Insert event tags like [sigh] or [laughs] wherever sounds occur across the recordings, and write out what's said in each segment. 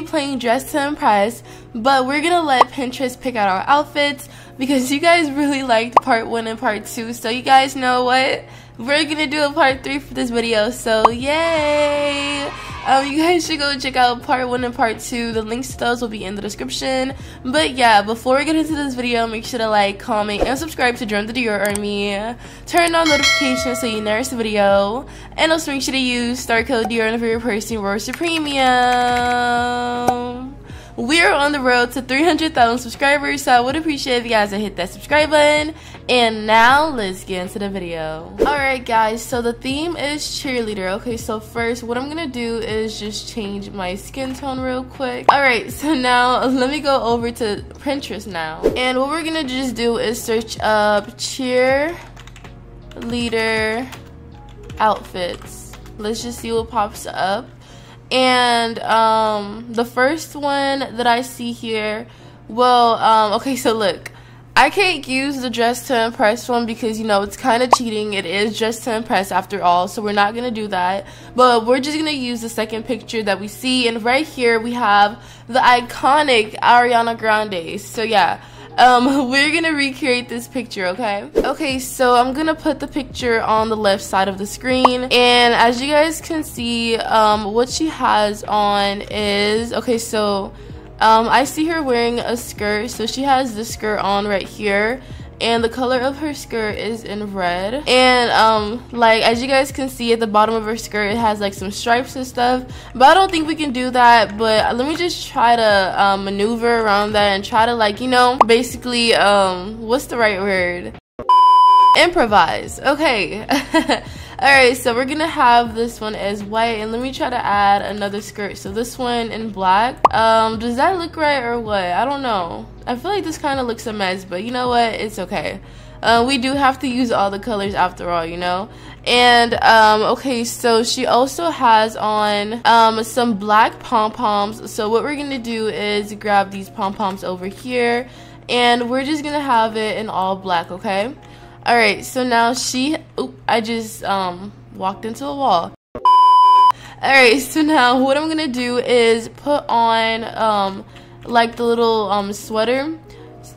be playing Dress to Impress, but we're gonna let Pinterest pick out our outfits because you guys really liked part one and part two. So you guys know what? We're gonna do a part three for this video. So yay! Um, you guys should go check out part one and part two. The links to those will be in the description. But yeah, before we get into this video, make sure to like, comment, and subscribe to join the Dior Army. Turn on notifications so you never miss a video. And also make sure to use star code Dior for your person Roblox Premium we're on the road to 300,000 subscribers, so I would appreciate if you guys would hit that subscribe button. And now, let's get into the video. Alright guys, so the theme is cheerleader. Okay, so first, what I'm gonna do is just change my skin tone real quick. Alright, [laughs] so now, let me go over to Pinterest now. And what we're gonna just do is search up cheerleader outfits. Let's just see what pops up and um, the first one that I see here, well, um, okay, so look, I can't use the dress to impress one because you know it's kind of cheating. It is just to impress after all, so we're not gonna do that. But we're just gonna use the second picture that we see, and right here we have the iconic Ariana Grande. So yeah. Um, [laughs] we're gonna recreate this picture, okay? Okay, so I'm gonna put the picture on the left side of the screen. And as you guys can see, um, what she has on is, okay, so um, I see her wearing a skirt. So she has this skirt on right here and the color of her skirt is in red. And um like as you guys can see at the bottom of her skirt it has like some stripes and stuff. But i don't think we can do that. But let me just try to um, maneuver around that and try to like you know basically um what's the right word? Improvise. Okay [laughs] Alright, so we're gonna have this one as white and let me try to add another skirt. So this one in black. Um, does that look right or what? I don't know. I feel like this kind of looks a mess, but you know what? It's okay. Uh, we do have to use all the colors after all, you know? And, um, okay, so she also has on, um, some black pom-poms. So what we're gonna do is grab these pom-poms over here and we're just gonna have it in all black, okay? Alright, so now she, I just um, walked into a wall. Alright, so now what I'm gonna do is put on um, like the little um, sweater.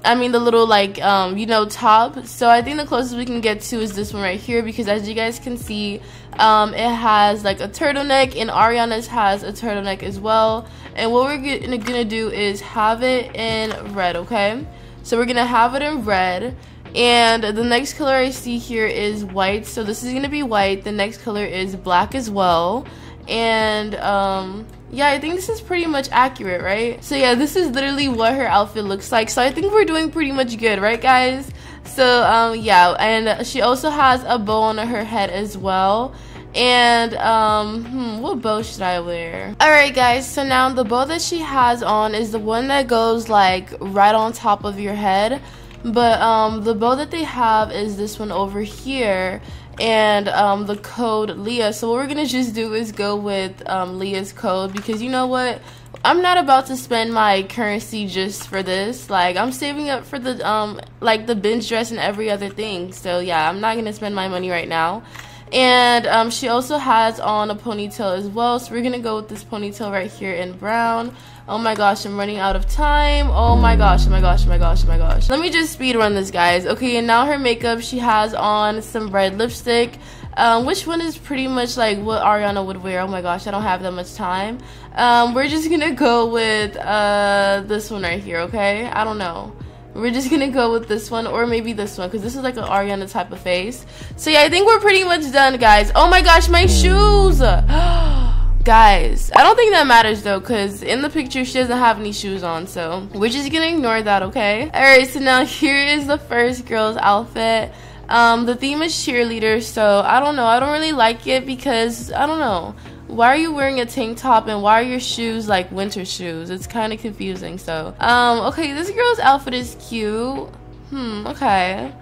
I mean the little like um, you know top. So I think the closest we can get to is this one right here because as you guys can see, um, it has like a turtleneck and Ariana's has a turtleneck as well. And what we're gonna do is have it in red, okay? So we're gonna have it in red. And the next color I see here is white. So this is going to be white. The next color is black as well. And um, yeah, I think this is pretty much accurate, right? So yeah, this is literally what her outfit looks like. So I think we're doing pretty much good, right guys? So um, yeah, and she also has a bow on her head as well. And um, hmm, what bow should I wear? Alright guys, so now the bow that she has on is the one that goes like right on top of your head. But um, the bow that they have is this one over here and um, the code Leah. So what we're gonna just do is go with um, Leah's code because you know what? I'm not about to spend my currency just for this. Like I'm saving up for the um like the binge dress and every other thing. So yeah, I'm not gonna spend my money right now. And um, she also has on a ponytail as well. So we're gonna go with this ponytail right here in brown. Oh my gosh, I'm running out of time. Oh my gosh, oh my gosh, oh my gosh, oh my gosh. Let me just speed run this, guys. Okay, and now her makeup, she has on some red lipstick. Um, which one is pretty much like what Ariana would wear. Oh my gosh, I don't have that much time. Um, we're just gonna [laughs] go with uh, this one right here, okay? I don't know. We're just gonna go with this one or maybe this one because this is like an Ariana type of face. So yeah, I think we're pretty much done, guys. Oh my gosh, my shoes! [gasps] [gasps] [gasps] guys i don't think that matters though because in the picture she doesn't have any shoes on so we're just gonna ignore that okay? All right so now [laughs] here is the first girl's outfit. Um the theme is cheerleader so i don't know. I don't really like it because i don't know. Why are you wearing a tank top and why are your shoes like winter shoes? It's kind of confusing so um okay this girl's outfit is cute. Hmm okay.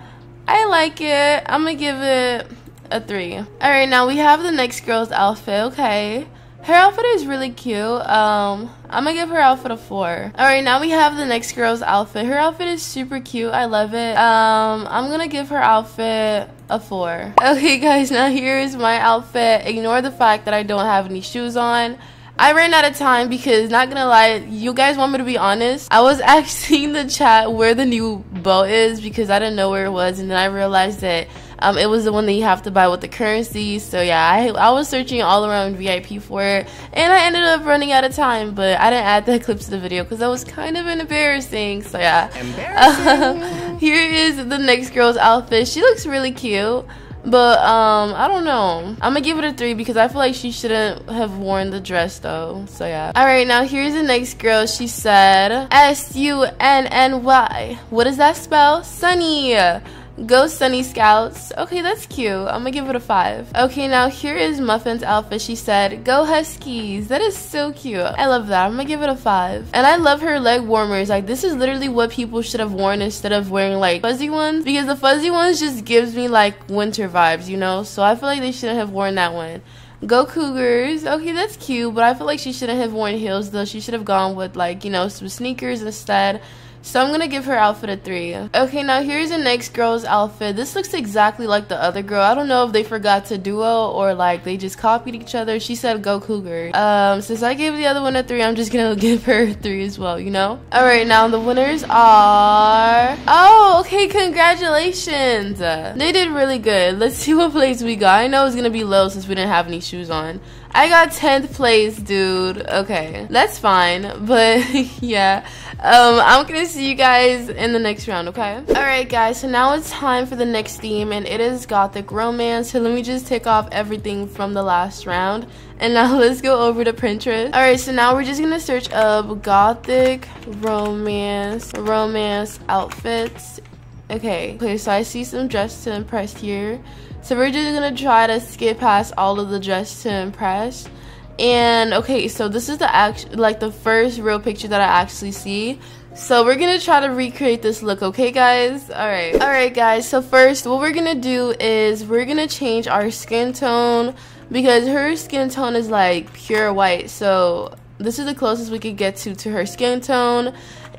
I like it. I'm gonna give it a three. All right now we have the next girl's outfit okay her outfit is really cute. Um, I'm gonna give her outfit a four. All right, now we have the next girl's outfit. Her outfit is super cute. I love it. Um, I'm gonna give her outfit a four. [laughs] Okay, guys, now here is my outfit. Ignore the fact that I don't have any shoes on. I ran out of time because, not gonna lie, you guys want me to be honest? I was [laughs] asking the chat where the new bow is because I didn't know where it was, and then I realized that um, it was the one that you have to buy with the currency. So yeah, I, I was searching all around VIP for it, and I ended up running out of time. But I didn't add that [laughs] clip to the video because that was kind of embarrassing. So yeah, embarrassing. [laughs] here is the next girl's outfit. She looks really cute. But um, I don't know. I'm gonna give it a three because I feel like she shouldn't have worn the dress though. So yeah. All right, now here's the next girl. She said S U N N Y. What does that spell? Sunny. Go Sunny Scouts. Okay, that's cute. I'm gonna give it a five. Okay, now here is Muffin's outfit. She said, Go Huskies. That is so cute. I love that. I'm gonna give it a five. And I love her leg warmers. Like, this is literally what people should have worn instead of wearing like fuzzy ones because the fuzzy ones just gives me like winter vibes, you know? So I feel like they shouldn't have worn that one. Go Cougars. Okay, that's cute, but I feel like she shouldn't have worn heels though. She should have gone with like, you know, some sneakers instead. So I'm gonna give her outfit a three. Okay, now here's the next girl's outfit. This looks exactly like the other girl. I don't know if they forgot to duo or like they just copied each other. She said go cougar. Um, since I gave the other one a three, I'm just gonna [laughs] give her a three as well, you know? Alright, now the winners are... Oh, okay, congratulations! They did really good. Let's see what place we got. I know it's gonna be low since we didn't have any shoes on. I got 10th place, dude. Okay, that's fine. [laughs] But yeah, um, I'm gonna see you guys in the next round, okay? Alright, guys, so now it's time for the next theme, and it is Gothic Romance. So let me just take off everything from the last round. And [laughs] now let's go over to Pinterest. Alright, so now we're just gonna search up Gothic Romance, Romance outfits. Okay, okay, so I see some dress to impress here. So we're just gonna try to skip past all of the dress to impress. And okay, so this is the act like the first real picture that I actually see. So we're gonna try to recreate this look, okay guys? Alright. Alright guys, so first what we're gonna do is we're gonna change our skin tone because her skin tone is like pure white. So this is the closest we could get to to her skin tone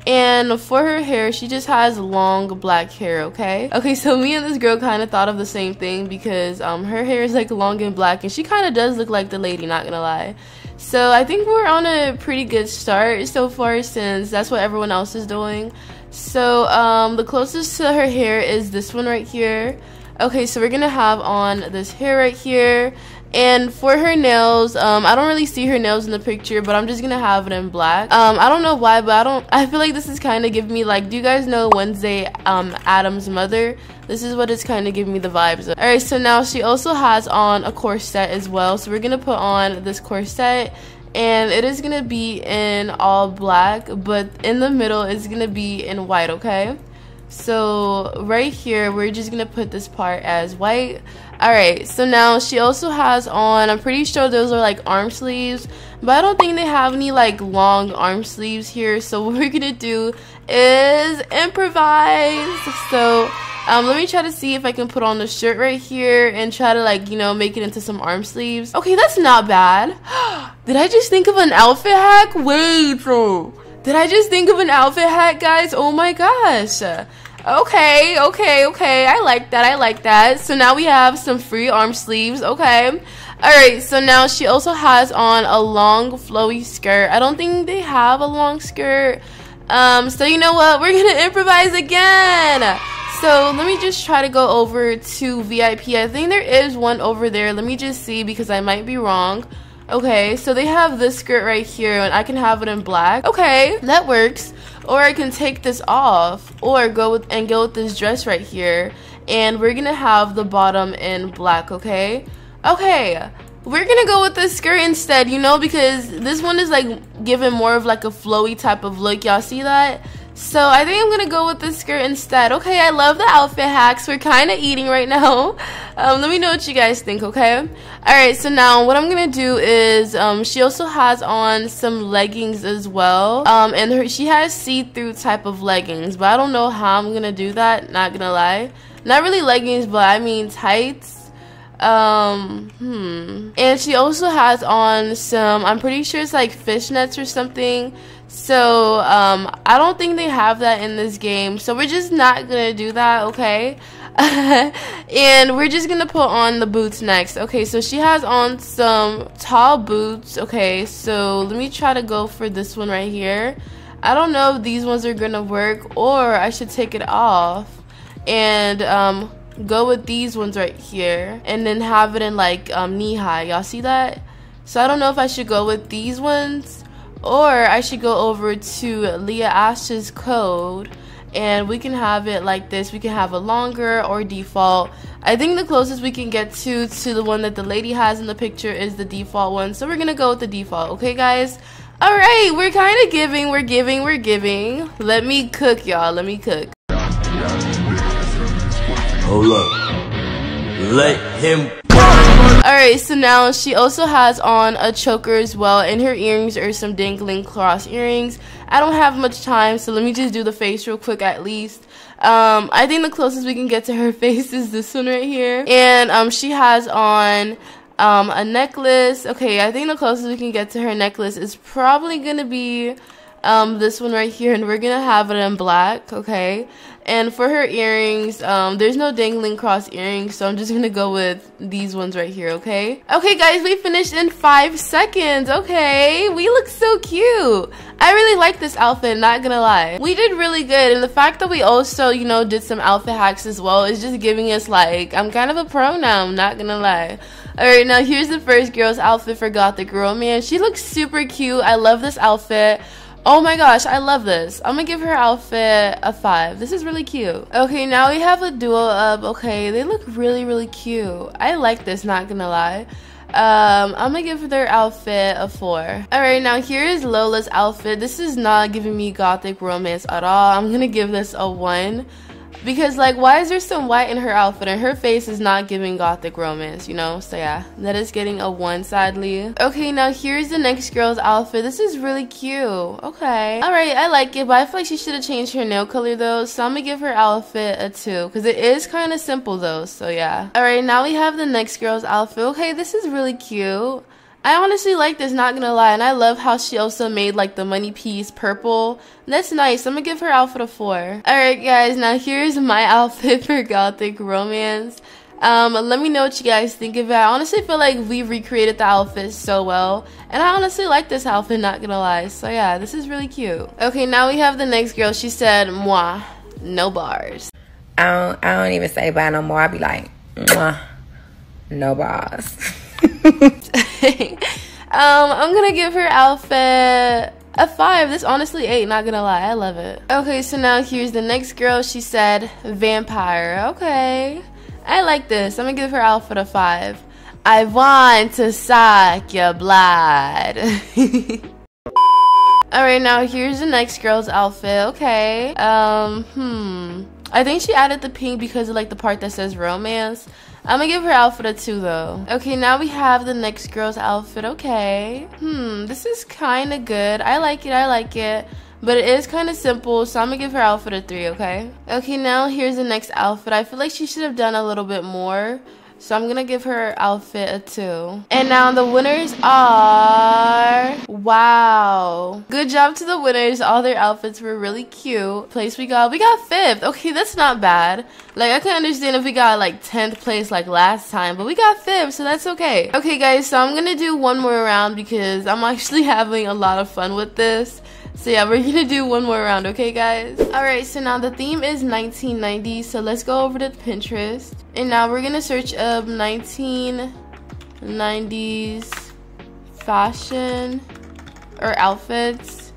and for her hair, she just has long black hair, okay? Okay, so me and this girl kind of thought of the same thing because um, her hair is like long and black and she kind of does look like the lady, not gonna lie. So I think we're on a pretty good start so far since that's what everyone else is doing. So um, the closest to her hair is this one right here. Okay, so we're gonna have on this hair right here and for her nails, um, I don't really see her nails in the picture, but I'm just gonna have it in black. Um, I don't know why, but I don't. I feel like this is kind of giving me like. Do you guys know Wednesday um, Addams mother? This is what it's kind of giving me the vibes of. All right, so now she also has on a corset as well. So we're gonna put on this corset and it is gonna be in all black but in the middle it's gonna be in white okay so right here we're just gonna put this part as white all right so now she also has on i'm pretty sure those are like arm sleeves but i don't think they have any like long arm sleeves here so [laughs] what we're gonna do is improvise so um, let me try to see if I can put on the shirt right here and try to like, you know, make it into some arm sleeves. Okay, that's not bad. [gasps] Did I just think of an outfit hack? Wait, bro. did I just think of an outfit hack, guys? Oh my gosh. Okay, okay, okay. I like that. I like that. So now we have some free arm sleeves. Okay. Alright, so now she also has on a long flowy skirt. I don't think they have a long skirt. Um, so you know what? We're [laughs] gonna improvise again. So let me just try to go over to VIP. I think there is one over there. Let me just see because I might be wrong. Okay, so they have this skirt right here and I can have it in black. Okay, that works. Or I can take this off or go with and go with this dress right here. And we're gonna have the bottom in black, okay? Okay, we're gonna go with this skirt instead, you know, because this one is like giving more of like a flowy type of look. Y'all see that? So I think I'm gonna go with this skirt instead. Okay, I love the outfit hacks. We're kind of eating right [laughs] now. Um, let me know what you guys think, okay? Alright, so now what I'm gonna do is, um, she also has on some leggings as well. Um, and her, she has see-through type of leggings, but I don't know how I'm gonna do that, not gonna lie. Not really leggings, but I mean tights um hmm and she also has on some i'm pretty sure it's like fishnets or something so um, I don't think they have that in this game. So we're just not gonna do that, okay? [laughs] and we're just gonna put on the boots next. Okay, so she has on some tall boots. Okay, so let me try to go for this one right here. I don't know if these ones are gonna work or I should take it off and um, go with these ones right here and then have it in like um, knee high. Y'all see that? So I don't know if I should go with these ones or I should go over to Leah Ashe's code and we can have it like this. We can have a longer or default. I think the closest we can get to to the one that the lady has in the picture is the default one. So we're going to go with the default. Okay, guys? All right, we're kind of giving, we're giving, we're giving. Let me cook, y'all. Let me cook. Hold up. Let him Alright, so now she also has on a choker as well, and her earrings are some dangling cross earrings. I don't have much time, so let me just do the face real quick at least. Um, I think the closest we can get to her [laughs] face is this one right here. And um, she has on um, a necklace. Okay, I think the closest we can get to her necklace is probably going to be um, this one right here, and we're gonna have it in black, okay? And for her earrings, um, there's no dangling cross earrings, so I'm just gonna go with these ones right here, okay? Okay, guys, we finished in five seconds, okay? We look so cute. I really like this outfit, not gonna lie. We did really good, and the fact that we also, you know, did some outfit hacks as well is just giving us, like, I'm kind of a pro now, I'm not gonna lie. Alright, now here's the first girl's outfit for Gothic Girl. Man, She looks super cute. I love this outfit. Oh my gosh, I love this. I'm gonna give her outfit a 5. This is really cute. Okay, now we have a duo up. Okay, they look really, really cute. I like this, not gonna lie. Um, I'm gonna give their outfit a 4. Alright, now here is Lola's outfit. This is not giving me gothic romance at all. I'm gonna give this a 1 because like why is there some white in her outfit and her face is not giving gothic romance you know? So yeah that is getting a one sadly okay now here's the next girl's outfit. This is really cute. Okay. All right i like it but i feel like she should have changed her nail color though. So i'm gonna give her outfit a two because it is kind of simple though. So yeah. All right now we have the next girl's outfit. Okay this is really cute I honestly like this, not gonna lie, and I love how she also made like the money piece purple. That's nice. I'm gonna give her outfit a four. Alright guys, now here's my [laughs] outfit for Gothic Romance. Um, let me know what you guys think of it. I honestly feel like we recreated the outfit so well. And I honestly like this outfit, not gonna lie. So yeah, this is really cute. Okay, now we have the next girl. She said, moi, no bars. I don't, I don't even say bye no more. I be like, Mwah, no bars. [laughs] [laughs] um, I'm gonna give her outfit a five. This honestly eight, not gonna lie. I love it. Okay, so now here's the next girl. She said vampire. Okay. I like this. I'm gonna give her outfit a five. I want to suck your blood. [laughs] Alright, now here's the next girl's outfit. Okay. Um, hmm. I think she added the pink because of like the part that says romance. I'm gonna give her outfit a 2 though. Okay, now we have the next girl's outfit. Okay. Hmm, this is kind of good. I like it, I like it. But it is kind of simple, so I'm gonna give her outfit a 3, okay? Okay, now here's the next outfit. I feel like she should have done a little bit more. So I'm gonna give her outfit a two. And now the winners are wow. Good job to the winners. All their outfits were really cute. Place we got we got fifth. Okay, that's not bad. Like I can understand if we got like 10th place like last time, but we got fifth, so that's okay. Okay guys, so I'm gonna do one more round because I'm actually [laughs] having a lot of fun with this. So yeah, we're gonna do one more round, okay guys? Alright, so now the theme is 1990s, so let's go over to Pinterest. And now we're gonna search up 1990s fashion or outfits.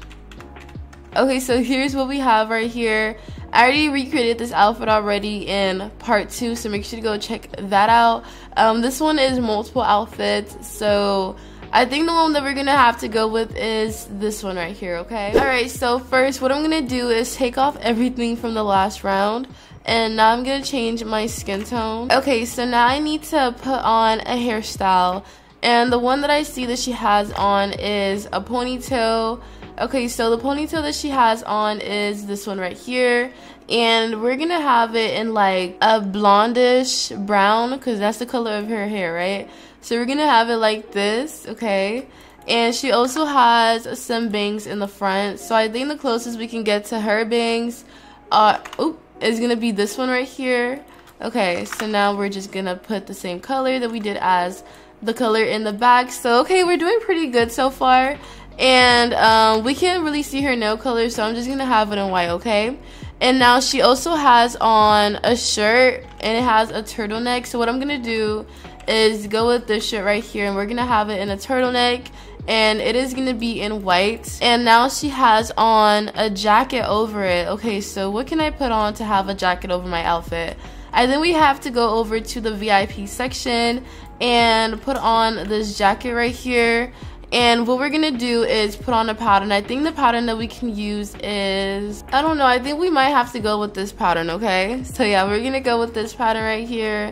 Okay, so here's what we have right here. I already recreated this outfit already in part two, so make sure to go check that out. Um, this one is multiple outfits, so I think the one that we're gonna have to go with is this one right here, okay? Alright, so first what I'm gonna do is take off everything from the last round and now I'm gonna change my skin tone. Okay, so now I need to put on a hairstyle and the one that I see that she has on is a ponytail. Okay, so the ponytail that she has on is this one right here and we're gonna have it in like a blondish brown because that's the color of her hair, right? So we're gonna have it like this, okay? And she also has some bangs in the front. So I think the closest we can get to her bangs uh, oop, is gonna be this one right here. Okay, so now we're just gonna put the same color that we did as the color in the back. So, okay, we're doing pretty good so far. And um, we can't really see her nail color, so I'm just gonna have it in white, okay? And now she also has on a shirt and it has a turtleneck. So what I'm gonna do is go with this shirt right here and we're gonna have it in a turtleneck and it is gonna be in white and now she has on a jacket over it okay so what can I put on to have a jacket over my outfit and then we have to go over to the VIP section and put on this jacket right here and what we're gonna do is put on a pattern. I think the pattern that we can use is, I don't know, I think we might have to go with this pattern, okay? So yeah, we're gonna go with this pattern right here.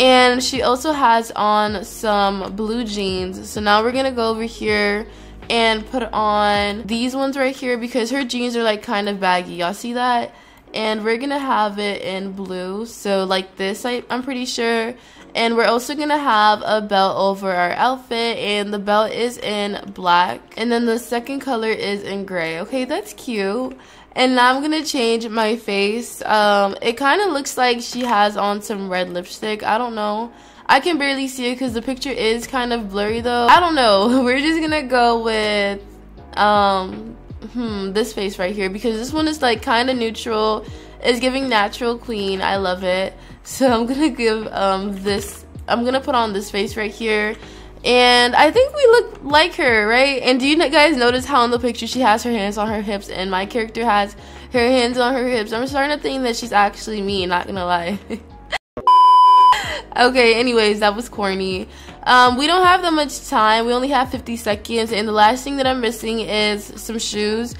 And she also has on some blue jeans. So now we're gonna go over here and put on these ones right here because her jeans are like kind of baggy. Y'all see that? And we're gonna have it in blue. So like this, I, I'm pretty sure. And we're also gonna have a belt over our outfit and the belt is in black. And then the second color is in gray. Okay, that's cute. And now I'm gonna change my face. Um, it kind of looks like she has on some red lipstick. I don't know. I can barely see it because the picture is kind of blurry though. I don't know. [laughs] We're just gonna go with um, hmm, this face right here because this one is like kind of neutral. It's giving natural queen. I love it. [laughs] So I'm gonna give um this. I'm gonna put on this face right here and I think we look like her, right? And do you guys notice how in the picture she has her hands on her hips and my character has her hands on her hips? I'm starting to think that she's actually me, not gonna lie. [laughs] okay, anyways, that was corny. Um, we don't have that much time. We only have 50 seconds. And the last thing that I'm missing is some shoes.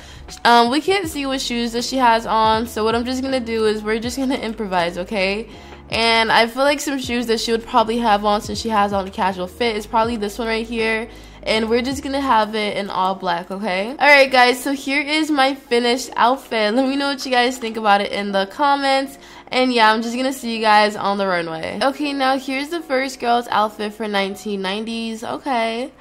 Um, we can't see what shoes that she has on. So what I'm just gonna do is we're just gonna improvise, okay? And I feel like some shoes that she would probably have on since she has on a casual fit is probably this one right here. And we're just gonna have it in all black, okay? Alright guys, so here is my finished outfit. Let me know what you guys think about it in the comments. And yeah, I'm just gonna see you guys on the runway. Okay, now here's the first girl's outfit for 1990s. Okay.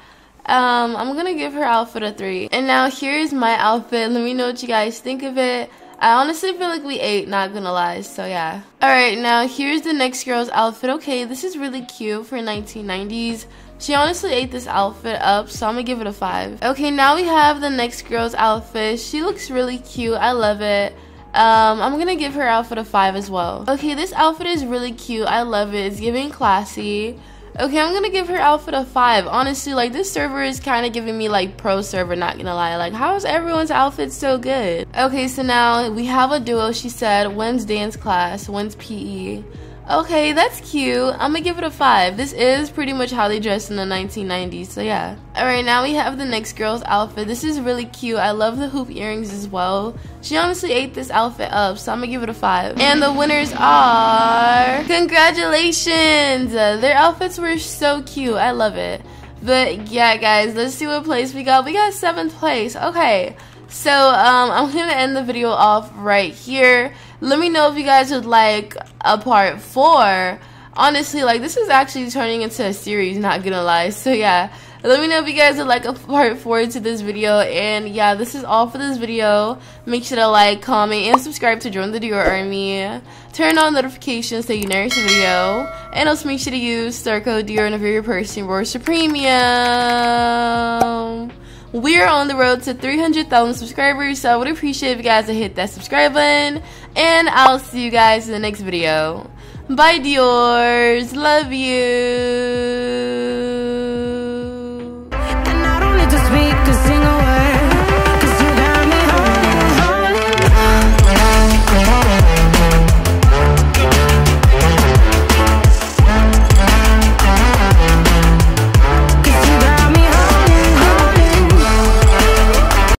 Um, I'm gonna give her outfit a 3. And now here's my outfit. Let me know what you guys think of it. I honestly feel like we ate, not gonna lie, so yeah. Alright, now here's the next girl's outfit. Okay, this is really cute for 1990s. She honestly ate this outfit up, so I'm gonna give it a 5. Okay, now we have the next girl's outfit. She looks really cute. I love it. Um, I'm gonna give her outfit a 5 as well. Okay, this outfit is really cute. I love it. It's giving classy. Okay, I'm gonna give her outfit a 5. Honestly, like, this server is kind of giving me, like, pro server, not gonna lie. Like, how is everyone's outfit so good? Okay, so now we have a duo, she said. When's dance class? When's PE? Okay, that's cute. I'm gonna give it a 5. This is pretty much how they dressed in the 1990s, so yeah. Alright, now we have the next girl's outfit. This is really cute. I love the hoop earrings as well. She honestly ate this outfit up, so I'm gonna give it a 5. And the winners are... Congratulations! Their outfits were so cute. I love it. But yeah, guys, let's see what place we got. We got 7th place. Okay. So, um, I'm gonna end the video off right here. Let me know if you guys would like a part four. Honestly, like this is actually turning into a series, not gonna lie. So yeah, let me know if you guys would like a part four to this video. And yeah, this is all for this video. Make sure to like, comment, and subscribe to join the Dior Army. Turn on notifications so you never miss a video. And also make sure to use star code Dior whenever you're purchasing Roblox Premium. We're on the road to 300,000 subscribers, so I would appreciate if you guys would hit that subscribe button. And I'll see you guys in the next video. Bye, Diors. Love you.